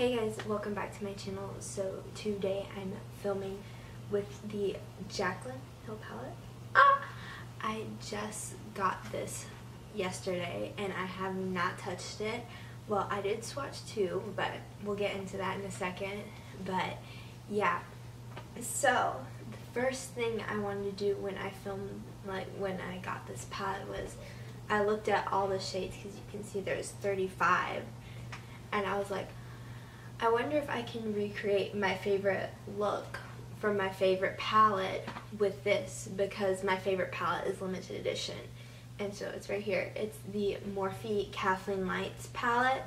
Hey guys, welcome back to my channel. So today I'm filming with the Jaclyn Hill palette. Ah! I just got this yesterday and I have not touched it. Well, I did swatch two, but we'll get into that in a second. But yeah, so the first thing I wanted to do when I filmed, like when I got this palette was I looked at all the shades because you can see there's 35 and I was like, I wonder if I can recreate my favorite look from my favorite palette with this because my favorite palette is limited edition. And so it's right here. It's the Morphe Kathleen Lights palette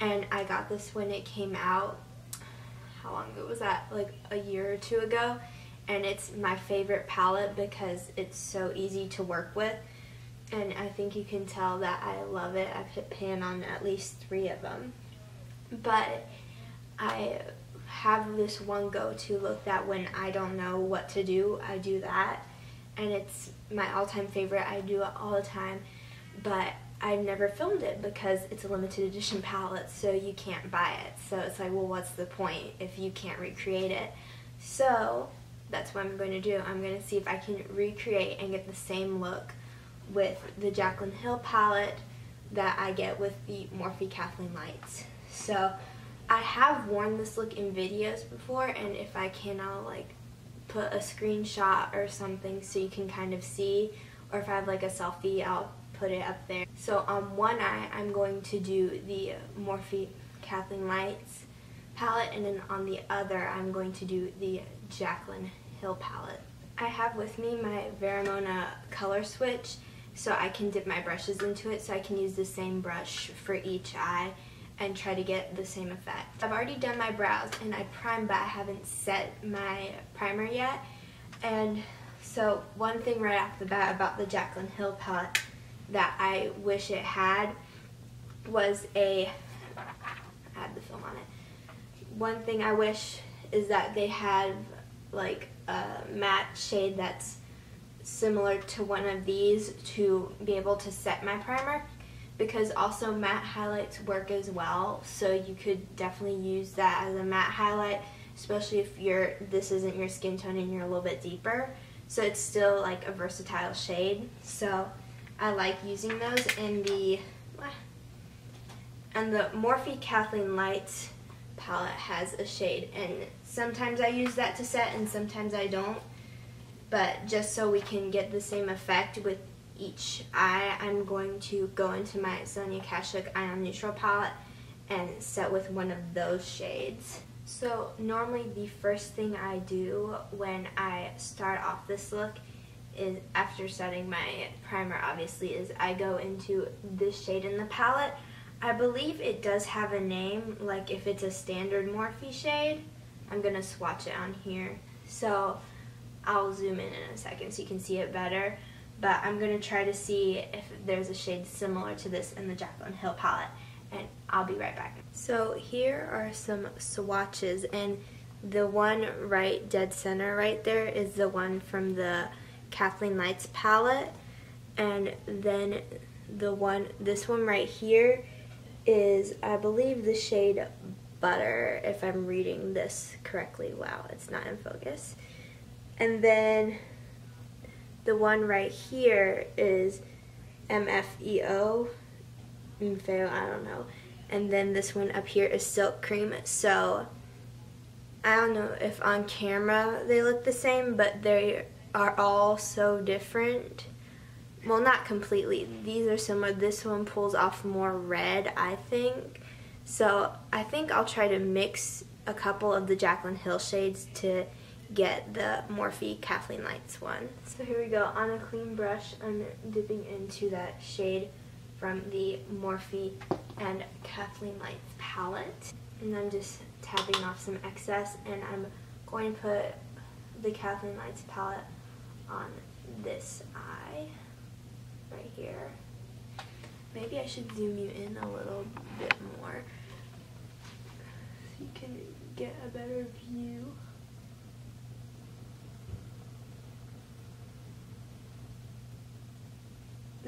and I got this when it came out. How long ago was that? Like a year or two ago. And it's my favorite palette because it's so easy to work with and I think you can tell that I love it. I've hit pan on at least three of them. But I have this one go-to look that when I don't know what to do, I do that. And it's my all-time favorite. I do it all the time. But I've never filmed it because it's a limited edition palette, so you can't buy it. So it's like, well, what's the point if you can't recreate it? So that's what I'm going to do. I'm going to see if I can recreate and get the same look with the Jaclyn Hill palette that I get with the Morphe Kathleen Lights. So I have worn this look in videos before and if I can I'll like put a screenshot or something so you can kind of see or if I have like a selfie I'll put it up there. So on one eye I'm going to do the Morphe Kathleen Lights palette and then on the other I'm going to do the Jaclyn Hill palette. I have with me my Vera Mona color switch so I can dip my brushes into it so I can use the same brush for each eye and try to get the same effect. I've already done my brows and I primed but I haven't set my primer yet. And so one thing right off the bat about the Jaclyn Hill palette that I wish it had was a, I had the film on it, one thing I wish is that they had like a matte shade that's similar to one of these to be able to set my primer because also matte highlights work as well. So you could definitely use that as a matte highlight especially if you're this isn't your skin tone and you're a little bit deeper. So it's still like a versatile shade. So I like using those in the and the Morphe Kathleen Lights palette has a shade. And sometimes I use that to set and sometimes I don't. But just so we can get the same effect with each eye, I'm going to go into my Sonia Kashuk Eye on Neutral palette and set with one of those shades. So normally the first thing I do when I start off this look is after setting my primer obviously is I go into this shade in the palette. I believe it does have a name like if it's a standard Morphe shade. I'm going to swatch it on here. So I'll zoom in in a second so you can see it better. But I'm going to try to see if there's a shade similar to this in the Jaclyn Hill palette. And I'll be right back. So here are some swatches. And the one right dead center right there is the one from the Kathleen Lights palette. And then the one, this one right here is, I believe, the shade Butter, if I'm reading this correctly. Wow, it's not in focus. And then the one right here is MFEO, MFEO, I don't know. And then this one up here is Silk Cream. So I don't know if on camera they look the same, but they are all so different. Well, not completely. These are similar. This one pulls off more red, I think. So I think I'll try to mix a couple of the Jaclyn Hill shades to get the Morphe Kathleen Lights one. So here we go. On a clean brush, I'm dipping into that shade from the Morphe and Kathleen Lights palette. And I'm just tapping off some excess and I'm going to put the Kathleen Lights palette on this eye right here. Maybe I should zoom you in a little bit more so you can get a better view.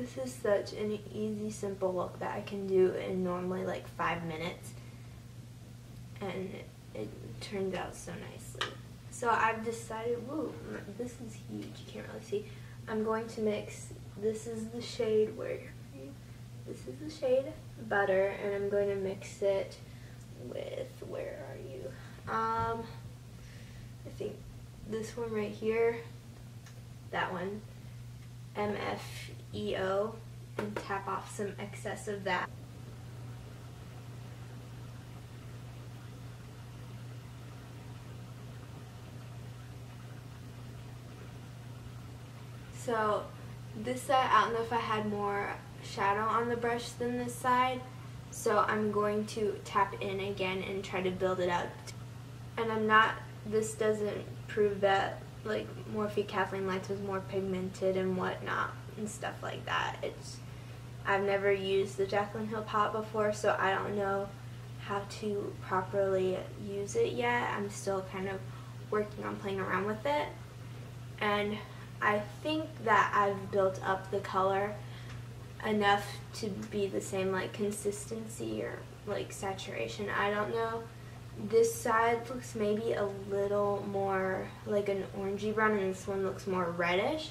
This is such an easy, simple look that I can do in normally like five minutes. and it turns out so nicely. So I've decided, whoa, this is huge, you can't really see. I'm going to mix, this is the shade where, this is the shade butter, and I'm going to mix it with, where are you? Um, I think this one right here, that one, MFEO, and tap off some excess of that. So this side, I don't know if I had more shadow on the brush than this side. So I'm going to tap in again and try to build it up. And I'm not, this doesn't prove that like Morphe Kathleen Lights was more pigmented and whatnot and stuff like that. It's, I've never used the Jaclyn Hill pot before so I don't know how to properly use it yet. I'm still kind of working on playing around with it. And I think that I've built up the color enough to be the same like consistency or like saturation. I don't know. This side looks maybe a little more like an orangey brown and this one looks more reddish.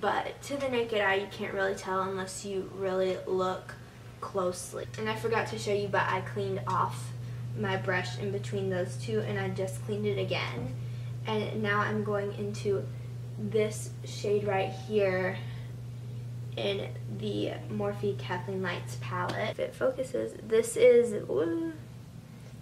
But to the naked eye you can't really tell unless you really look closely. And I forgot to show you but I cleaned off my brush in between those two and I just cleaned it again. And now I'm going into this shade right here in the Morphe Kathleen Lights palette. If it focuses, this is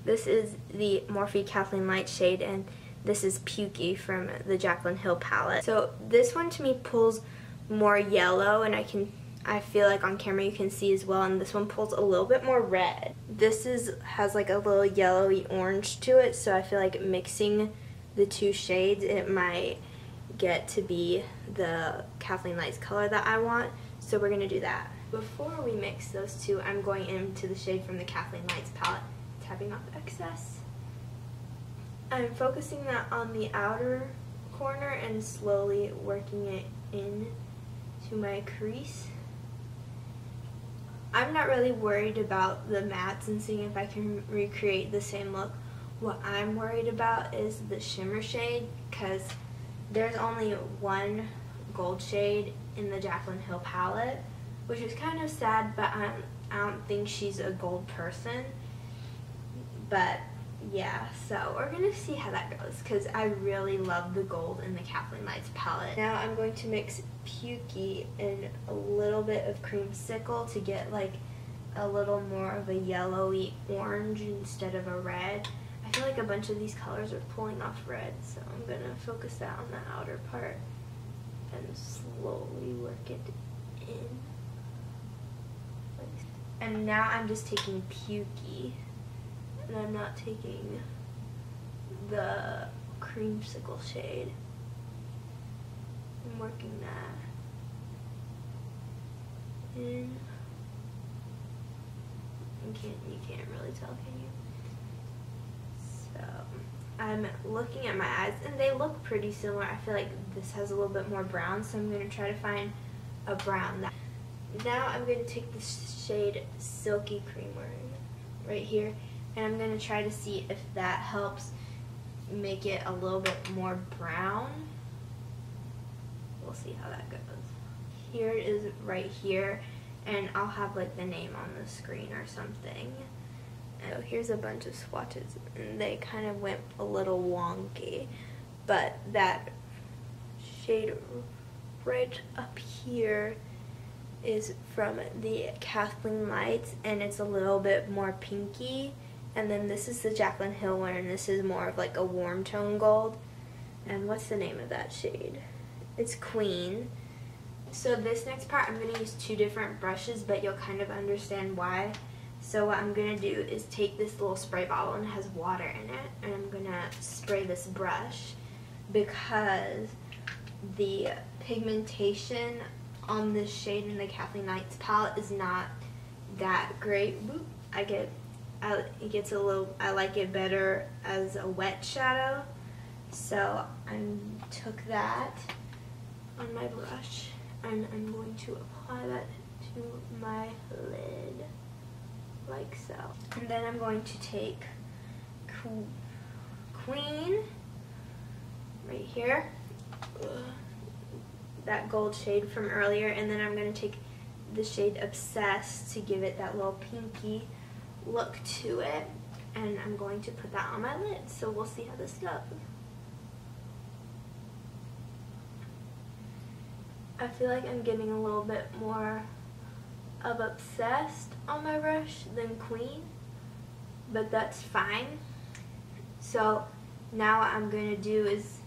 this is the Morphe Kathleen Lights shade and this is Pukey from the Jaclyn Hill palette. So this one to me pulls more yellow and I can I feel like on camera you can see as well and this one pulls a little bit more red. This is has like a little yellowy orange to it so I feel like mixing the two shades it might get to be the Kathleen Lights color that I want, so we're going to do that. Before we mix those two, I'm going into the shade from the Kathleen Lights palette, tapping off excess. I'm focusing that on the outer corner and slowly working it in to my crease. I'm not really worried about the mats and seeing if I can recreate the same look. What I'm worried about is the shimmer shade because there's only one gold shade in the Jaclyn Hill palette, which is kind of sad, but I don't, I don't think she's a gold person. But yeah, so we're going to see how that goes because I really love the gold in the Kathleen Lights palette. Now I'm going to mix Pukey and a little bit of Creamsicle to get like a little more of a yellowy orange instead of a red. I feel like a bunch of these colors are pulling off red, so I'm going to focus that on the outer part and slowly work it in. And now I'm just taking Pukey, and I'm not taking the creamsicle shade. I'm working that in. You can't, you can't really tell, can you? So, I'm looking at my eyes and they look pretty similar. I feel like this has a little bit more brown, so I'm going to try to find a brown. That now I'm going to take the shade Silky Creamer right here, and I'm going to try to see if that helps make it a little bit more brown. We'll see how that goes. Here it is right here, and I'll have like the name on the screen or something. So here's a bunch of swatches, and they kind of went a little wonky, but that shade right up here is from the Kathleen Lights, and it's a little bit more pinky. And then this is the Jaclyn Hill one, and this is more of like a warm tone gold. And what's the name of that shade? It's Queen. So this next part, I'm going to use two different brushes, but you'll kind of understand why. So what I'm going to do is take this little spray bottle and it has water in it and I'm going to spray this brush because the pigmentation on this shade in the Kathleen Lights palette is not that great. I get I, it gets a little I like it better as a wet shadow. So I took that on my brush and I'm going to apply that to my lid like so. And then I'm going to take Queen right here. That gold shade from earlier. And then I'm going to take the shade Obsessed to give it that little pinky look to it. And I'm going to put that on my lid. So we'll see how this goes. I feel like I'm getting a little bit more of Obsessed on my brush than Queen. But that's fine. So now what I'm going to do is,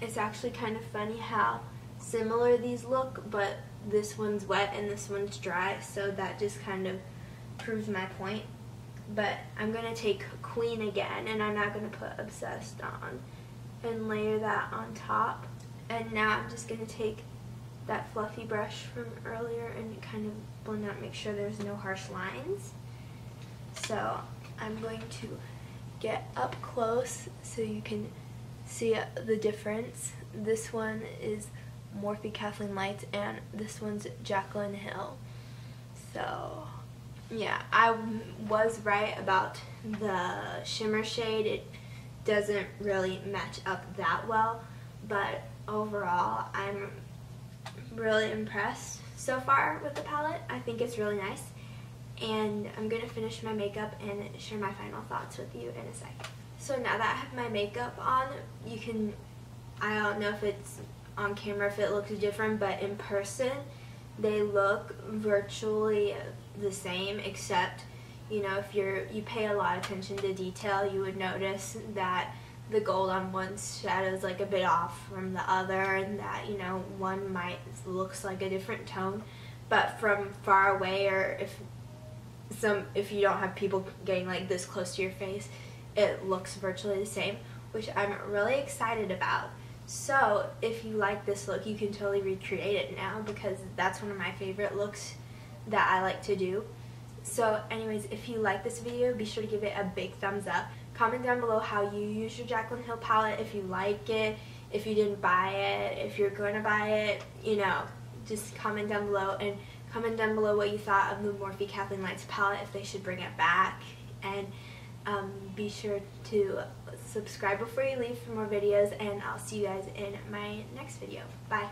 it's actually kind of funny how similar these look, but this one's wet and this one's dry, so that just kind of proves my point. But I'm going to take Queen again, and I'm not going to put Obsessed on, and layer that on top. And now I'm just going to take that fluffy brush from earlier and kind of blend out, make sure there's no harsh lines. So I'm going to get up close so you can see uh, the difference. This one is Morphe Kathleen Lights and this one's Jaclyn Hill. So yeah, I was right about the shimmer shade. It doesn't really match up that well, but overall I'm really impressed so far with the palette. I think it's really nice and I'm going to finish my makeup and share my final thoughts with you in a sec. So now that I have my makeup on, you can, I don't know if it's on camera if it looks different, but in person they look virtually the same except, you know, if you're, you pay a lot of attention to detail, you would notice that the gold on one shadow is like a bit off from the other and that, you know, one might looks like a different tone. But from far away or if some if you don't have people getting like this close to your face, it looks virtually the same, which I'm really excited about. So if you like this look, you can totally recreate it now because that's one of my favorite looks that I like to do. So anyways, if you like this video, be sure to give it a big thumbs up. Comment down below how you use your Jaclyn Hill palette, if you like it, if you didn't buy it, if you're going to buy it, you know, just comment down below and Comment down below what you thought of the Morphe Kathleen Lights palette, if they should bring it back. And um, be sure to subscribe before you leave for more videos, and I'll see you guys in my next video. Bye.